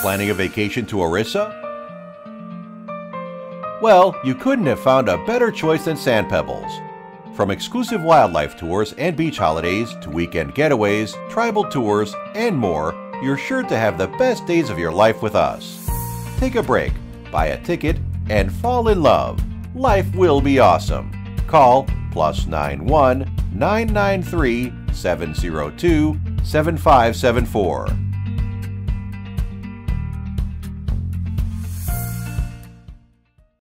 Planning a vacation to Orissa? Well, you couldn't have found a better choice than Sand Pebbles. From exclusive wildlife tours and beach holidays to weekend getaways, tribal tours, and more, you're sure to have the best days of your life with us. Take a break, buy a ticket, and fall in love. Life will be awesome. Call plus 91 993 702 7574.